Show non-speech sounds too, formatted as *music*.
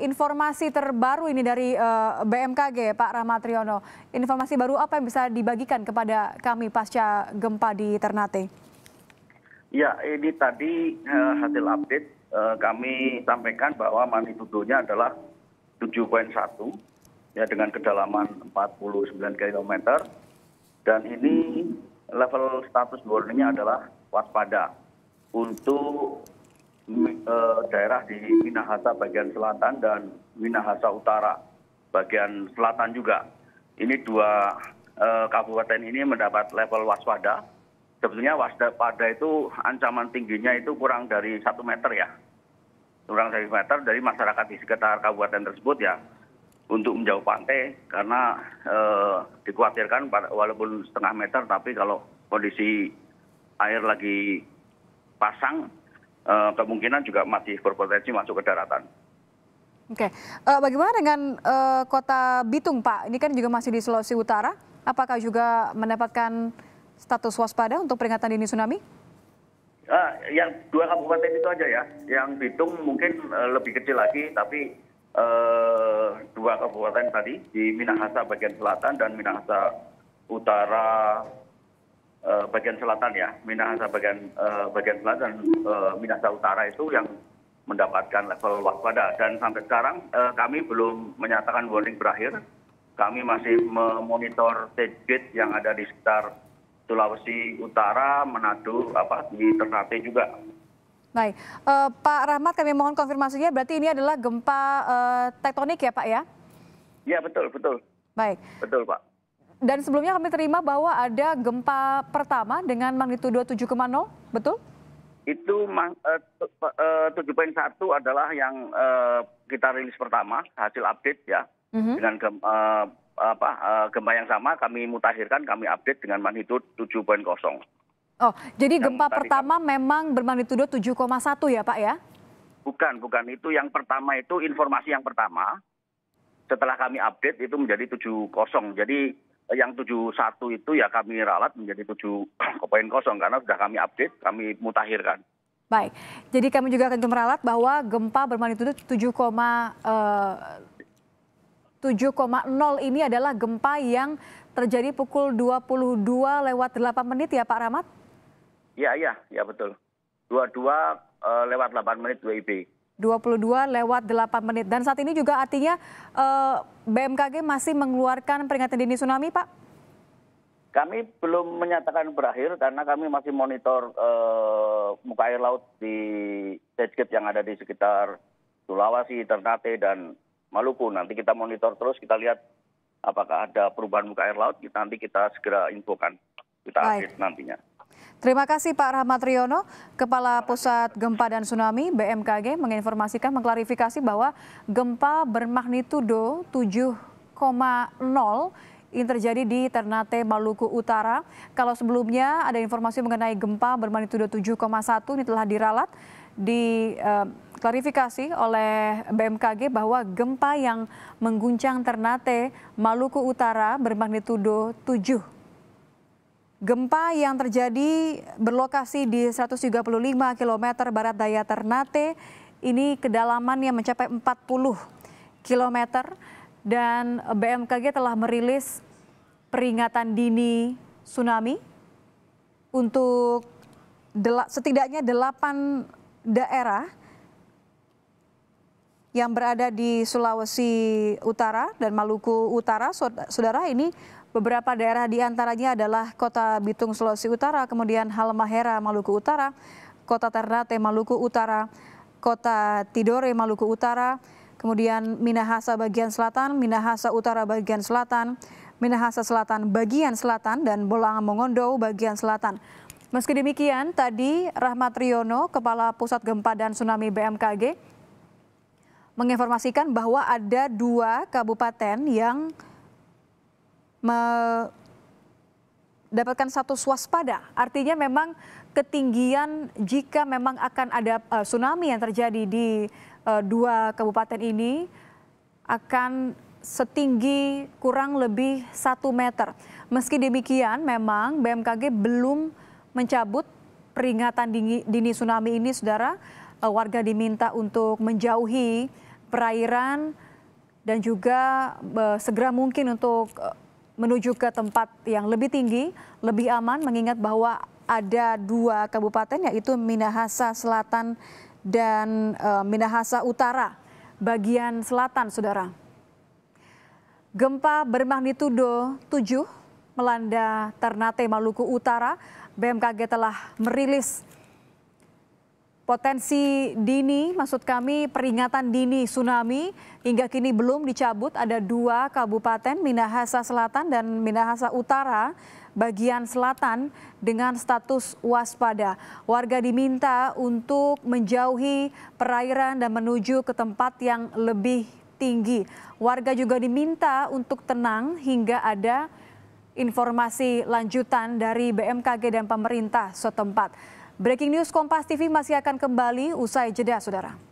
informasi terbaru ini dari uh, BMKG, Pak Rahmat Riono. Informasi baru apa yang bisa dibagikan kepada kami pasca gempa di Ternate? Ya, ini tadi uh, hasil update uh, kami sampaikan bahwa magnitudonya adalah 7.1 ya dengan kedalaman 49 km dan ini level status warningnya adalah waspada untuk Eh, daerah di minahasa bagian selatan dan minahasa utara bagian selatan juga. Ini dua eh, kabupaten ini mendapat level waspada. Sebetulnya waspada itu ancaman tingginya itu kurang dari satu meter ya. Kurang dari meter dari masyarakat di sekitar kabupaten tersebut ya untuk menjauh pantai karena eh, dikhawatirkan walaupun setengah meter tapi kalau kondisi air lagi pasang Eh, kemungkinan juga masih berpotensi masuk ke daratan. Oke, uh, bagaimana dengan uh, kota Bitung, Pak? Ini kan juga masih di Sulawesi Utara. Apakah juga mendapatkan status waspada untuk peringatan dini tsunami? Uh, yang dua kabupaten itu aja ya. Yang Bitung mungkin uh, lebih kecil lagi, tapi uh, dua kabupaten tadi di Minahasa bagian selatan dan Minahasa Utara Eh, bagian selatan ya minahasa bagian eh, bagian selatan eh, minahasa utara itu yang mendapatkan level waspada dan sampai sekarang kami belum menyatakan warning berakhir kami masih memonitor stage yang ada di sekitar Sulawesi Utara, Manado, apa di Ternate juga. Baik, uh, Pak Rahmat kami mohon konfirmasinya berarti ini adalah gempa uh, tektonik ya Pak ya? Iya betul betul. Baik. Betul Pak. Dan sebelumnya kami terima bahwa ada gempa pertama dengan magnitudo 7,0, betul? Itu uh, uh, 7.1 adalah yang uh, kita rilis pertama, hasil update ya. Mm -hmm. Dengan gem, uh, apa, uh, gempa yang sama kami mutakhirkan, kami update dengan magnitudo 7.0. Oh, jadi yang gempa pertama kami... memang bermagnitudo 7,1 ya Pak ya? Bukan, bukan. Itu yang pertama itu informasi yang pertama. Setelah kami update itu menjadi 70. Jadi yang tujuh satu itu ya kami ralat menjadi tujuh *clears throat* poin kosong karena sudah kami update, kami mutakhirkan. Baik, jadi kami juga akan meralat bahwa gempa bermagnitudo 7, uh, 7,0 ini adalah gempa yang terjadi pukul 22 lewat 8 menit ya Pak Rahmat? Iya, iya, ya betul. 22 uh, lewat 8 menit WIB. 22 lewat 8 menit. Dan saat ini juga artinya eh, BMKG masih mengeluarkan peringatan dini tsunami, Pak? Kami belum menyatakan berakhir karena kami masih monitor uh, muka air laut di stage yang ada di sekitar Sulawesi, Ternate, dan Maluku. Nanti kita monitor terus, kita lihat apakah ada perubahan muka air laut, nanti kita segera infokan. Kita update nantinya. Terima kasih Pak Rahmat Riono, Kepala Pusat Gempa dan Tsunami BMKG menginformasikan mengklarifikasi bahwa gempa bermagnitudo 7,0 ini terjadi di Ternate, Maluku Utara. Kalau sebelumnya ada informasi mengenai gempa bermagnitudo 7,1 ini telah diralat di uh, klarifikasi oleh BMKG bahwa gempa yang mengguncang Ternate, Maluku Utara bermagnitudo 7 Gempa yang terjadi berlokasi di 135 km barat daya Ternate ini kedalamannya mencapai 40 km dan BMKG telah merilis peringatan dini tsunami untuk setidaknya delapan daerah yang berada di Sulawesi Utara dan Maluku Utara. Saudara ini Beberapa daerah di antaranya adalah Kota Bitung, Sulawesi Utara, kemudian Halmahera, Maluku Utara, Kota Ternate, Maluku Utara, Kota Tidore, Maluku Utara, kemudian Minahasa bagian selatan, Minahasa Utara bagian selatan, Minahasa Selatan bagian selatan, dan Bolangan Mongondo bagian selatan. Meski demikian, tadi Rahmat Riono, Kepala Pusat Gempa dan Tsunami BMKG, menginformasikan bahwa ada dua kabupaten yang mendapatkan satu waspada. Artinya memang ketinggian jika memang akan ada uh, tsunami yang terjadi di uh, dua kabupaten ini akan setinggi kurang lebih satu meter. Meski demikian, memang BMKG belum mencabut peringatan dini, dini tsunami ini, saudara. Uh, warga diminta untuk menjauhi perairan dan juga segera mungkin untuk menuju ke tempat yang lebih tinggi, lebih aman mengingat bahwa ada dua kabupaten yaitu Minahasa Selatan dan uh, Minahasa Utara bagian selatan, Saudara. Gempa bermagnitudo 7 melanda Ternate, Maluku Utara. BMKG telah merilis potensi dini, maksud kami peringatan dini tsunami hingga kini belum dicabut. Ada dua kabupaten, Minahasa Selatan dan Minahasa Utara, bagian selatan dengan status waspada. Warga diminta untuk menjauhi perairan dan menuju ke tempat yang lebih tinggi. Warga juga diminta untuk tenang hingga ada informasi lanjutan dari BMKG dan pemerintah setempat. Breaking News Kompas TV masih akan kembali usai jeda, Saudara.